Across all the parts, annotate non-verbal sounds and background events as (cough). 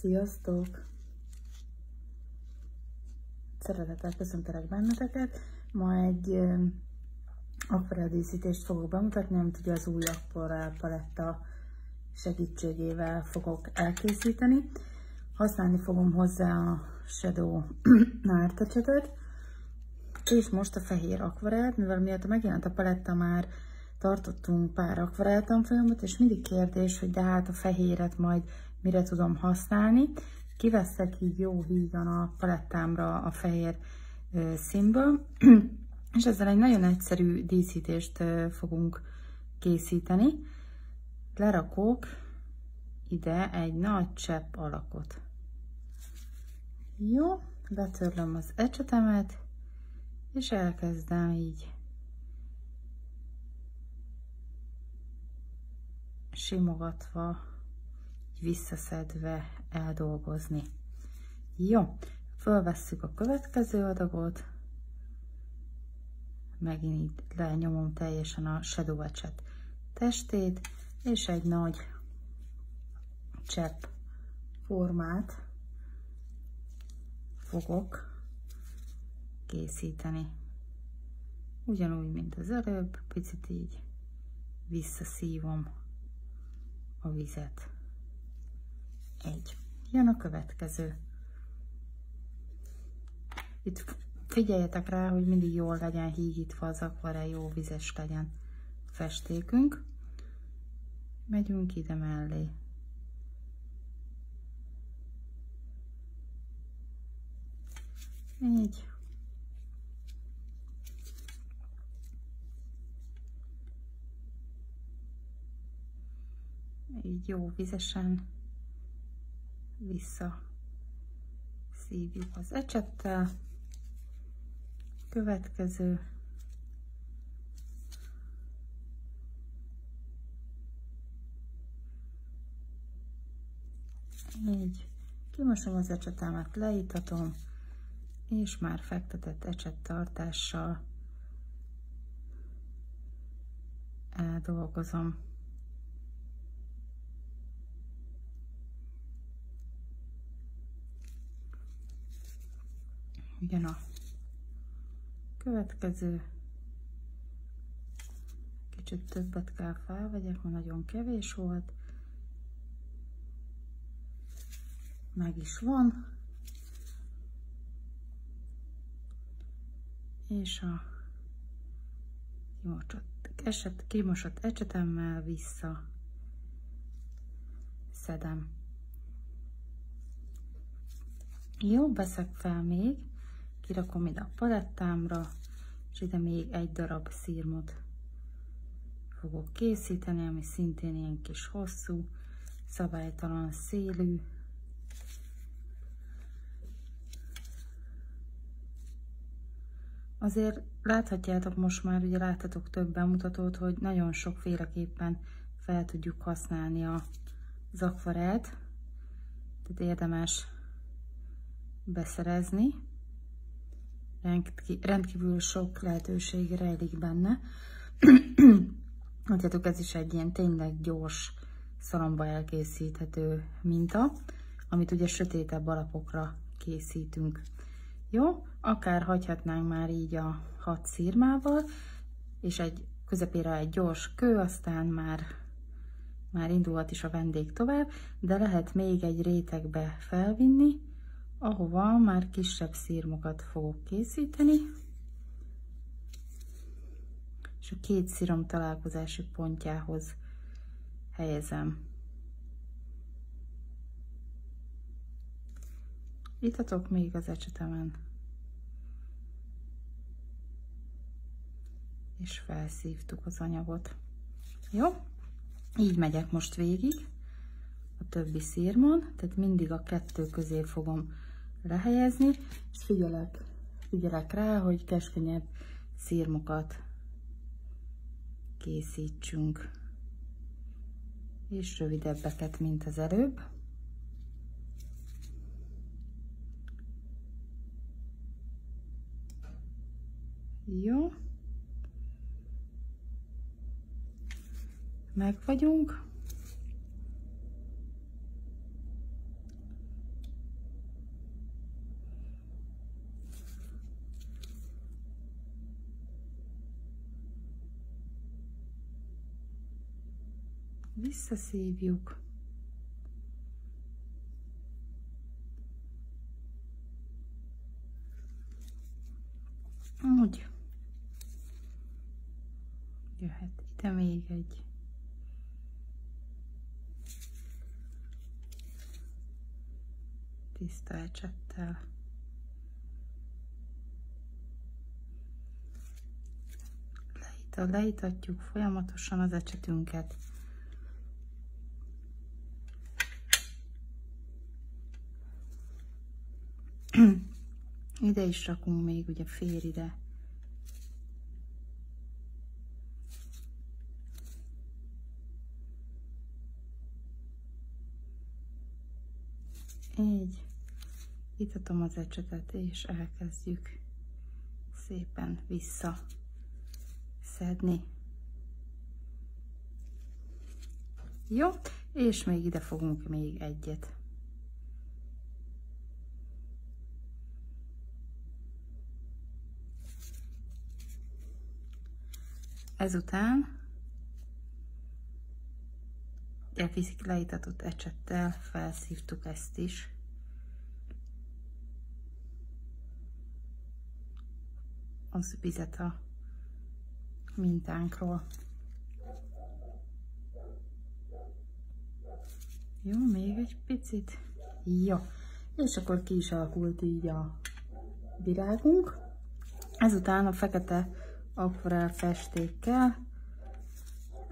Sziasztok! Szeretettel köszöntelek benneteket. Ma egy akvarel díszítést fogok bemutatni, amit ugye az új akvarel paletta segítségével fogok elkészíteni. Használni fogom hozzá a Shadow (clears throat) Nártecsetet, és most a fehér akvarelt, mivel miatt megjelent a paletta már tartottunk pár akvarel tanfolyamot, és mindig kérdés, hogy de hát a fehéret majd mire tudom használni. Kiveszek így jó hígan a palettámra a fehér színből, (clears throat) és ezzel egy nagyon egyszerű díszítést fogunk készíteni. Lerakok ide egy nagy csepp alakot. Jó, letörlöm az ecsetemet, és elkezdem így simogatva, visszaszedve eldolgozni. Jó, fölvesszük a következő adagot, megint így lenyomom teljesen a shadow etchet testét, és egy nagy csepp formát fogok készíteni. Ugyanúgy, mint az előbb, picit így visszaszívom a vizet. Egy. Jön a következő. Itt figyeljetek rá, hogy mindig jól legyen hígítva az akvarel, jó vizes legyen festékünk. Megyünk ide mellé. Így. így jó vizesen vissza szívjuk az ecsettel. Következő így kimosom az ecsetemet, leítatom, és már fektetett ecsettartással eldolgozom. Jön a következő. Kicsit többet kell felvegyek, mert nagyon kevés volt. Meg is van. És a kimosott, eset, kimosott ecsetemmel vissza szedem. Jó, veszek fel még kirakom ide a palettámra, és ide még egy darab szírmot fogok készíteni, ami szintén ilyen kis hosszú, szabálytalan szélű. Azért láthatjátok most már, ugye láttatok több bemutatót, hogy nagyon sokféleképpen fel tudjuk használni a, az akvarelt, tehát érdemes beszerezni rendkívül sok lehetőség rejlik benne. (clears throat) Látjátok, ez is egy ilyen tényleg gyors szalomba elkészíthető minta, amit ugye sötétebb alapokra készítünk. Jó, akár hagyhatnánk már így a hat szírmával, és egy közepére egy gyors kő, aztán már, már indulhat is a vendég tovább, de lehet még egy rétegbe felvinni, ahova már kisebb szírmokat fogok készíteni, és a két szírom találkozási pontjához helyezem. Itatok még az ecsetemen. És felszívtuk az anyagot. Jó? Így megyek most végig a többi szírmon, tehát mindig a kettő közé fogom lehelyezni, és figyelek, figyelek rá, hogy keskenyebb szírmokat készítsünk, és rövidebbeket, mint az előbb. Jó. Meg vagyunk. Visszaszívjuk. Úgy. Jöhet ide még egy tiszta ecsettel. leítatjuk folyamatosan az ecsetünket. Ide is rakunk még ugye fér ide. Így itatom az ecsetet, és elkezdjük szépen vissza szedni. Jó, és még ide fogunk még egyet. Ezután elviszik leítatott ecsettel, felszívtuk ezt is. Az vizet a mintánkról. Jó, még egy picit. Jó, és akkor ki is alakult így a virágunk. Ezután a fekete akvarel festékkel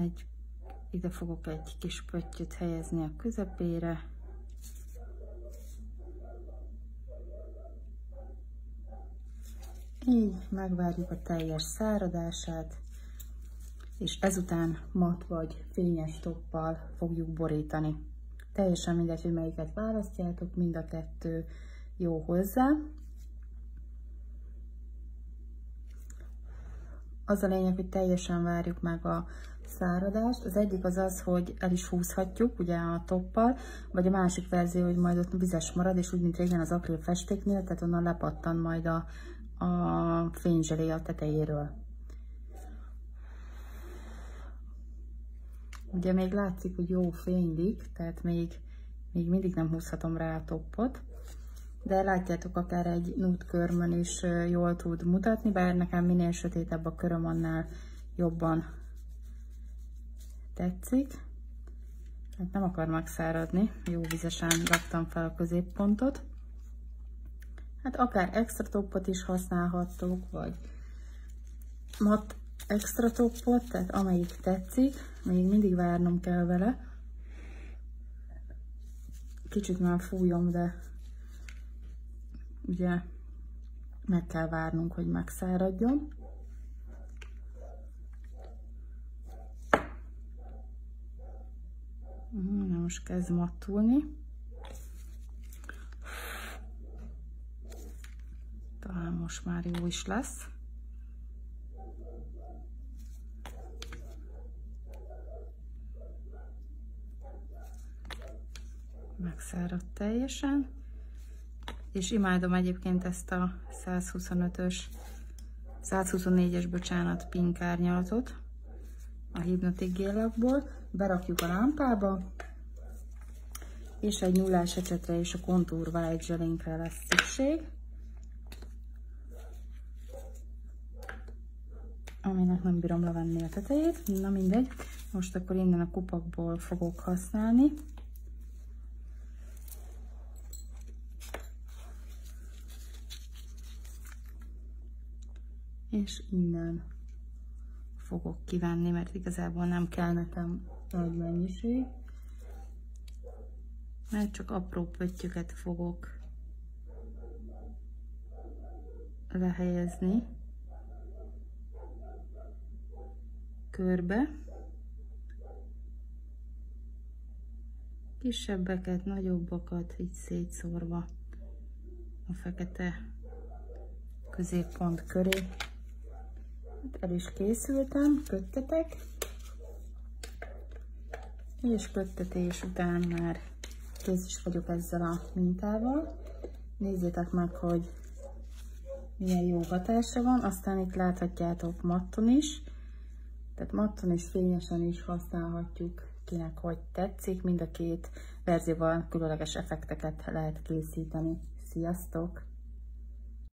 egy, ide fogok egy kis pöttyöt helyezni a közepére. Így megvárjuk a teljes száradását és ezután mat vagy fényes toppal fogjuk borítani. Teljesen mindegy, hogy melyiket választjátok, mind a kettő jó hozzá. Az a lényeg, hogy teljesen várjuk meg a száradást. Az egyik az az, hogy el is húzhatjuk ugye a toppal, vagy a másik verzió, hogy majd ott vizes marad, és úgy, mint régen az akril festéknél, tehát onnan lepattan majd a, a fényzselé a tetejéről. Ugye még látszik, hogy jó fénylik, tehát még, még mindig nem húzhatom rá a toppot, de látjátok, akár egy nude körmön is jól tud mutatni, bár nekem minél sötétebb a köröm, annál jobban tetszik. Hát nem akar megszáradni, jó vizesen raktam fel a középpontot. Hát akár extra toppot is használhattok, vagy mat extra toppot, tehát amelyik tetszik, még mindig várnom kell vele. Kicsit már fújom, de ugye meg kell várnunk, hogy megszáradjon. Na most kezd mattulni. Talán most már jó is lesz. megszáradt teljesen, és imádom egyébként ezt a 125-ös, 124-es, bocsánat, pink árnyalatot a Hypnotic gélakból. Berakjuk a lámpába, és egy nullás ecsetre és a Contour White Gelinkre lesz szükség. aminek nem bírom levenni a tetejét, na mindegy. Most akkor innen a kupakból fogok használni. És innen fogok kivenni, mert igazából nem kell nekem nagy mennyiség, mert csak apró pöttyöket fogok lehelyezni körbe. Kisebbeket, nagyobbakat így szétszórva a fekete középpont köré. El is készültem, köttetek, és köttetés után már kész is vagyok ezzel a mintával. Nézzétek meg, hogy milyen jó hatása van. Aztán itt láthatjátok matton is, tehát matton és fényesen is használhatjuk kinek hogy tetszik. Mind a két verzióval különleges effekteket lehet készíteni. Sziasztok!